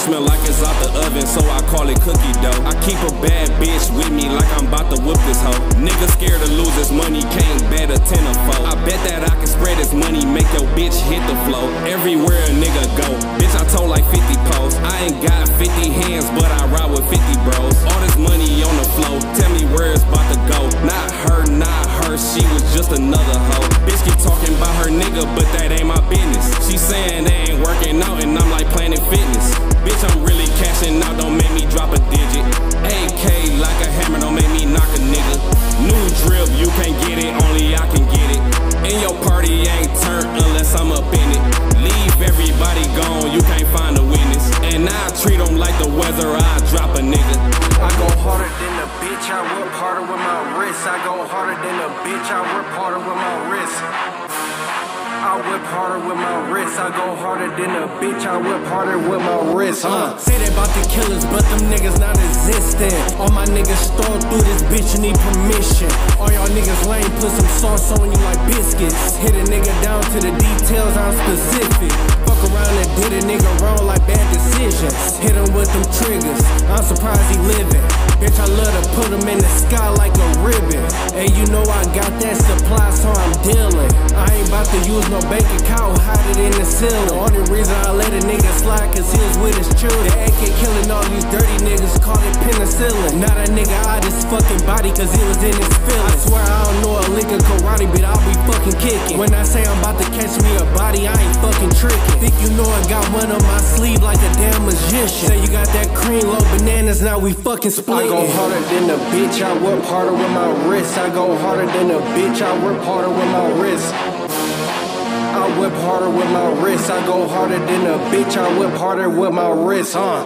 smell like it's out the oven, so I call it cookie dough. I keep a bad bitch with me like I'm about to whip this hoe. Nigga scared to lose his money, can't bet a ten or four. I bet that I can spread this money, make your bitch hit the flow. Everywhere a nigga go, bitch I told like 50 posts. I ain't got 50 hands, but I ride with 50 bros. All this money on the flow, tell me where it's about to go. Not her, not her, she was just another hoe. Bitch keep talking about her nigga, but that ain't my business. She saying they ain't working out, and I'm like Planet a bitch, I whip harder with my wrist. I go harder than a bitch, I whip harder with my wrist. I whip harder with my wrist. I go harder than a bitch. I whip harder with my wrist, huh? Uh. Say they about the killers, but them niggas not existing. All my niggas storm through this bitch, you need permission. All y'all niggas put some sauce on you like biscuits. Hit a nigga down to the details, I'm specific. Fuck around and did a nigga wrong like bad decisions. Hit him with them triggers, I'm surprised he living. Bitch, I love to put him in the sky like a ribbon. And you know I got that supply, so I'm dealing. I ain't about to use no bank account, hide it in the ceiling. The only reason I let a nigga slide, cause he was with his children. AK killing all these dirty niggas, call it penicillin. Not a nigga out his fucking body, cause he was in his feelings. I swear I karate, but I'll be fucking kicking. When I say I'm about to catch me a body, I ain't fucking tricking. Think you know I got one on my sleeve like a damn magician. Say you got that cream, low bananas, now we fucking I go harder than a bitch, I whip harder with my wrist. I go harder than a bitch, I whip harder with my wrist. I whip harder with my wrist. I go harder than a bitch, I whip harder with my wrist, huh?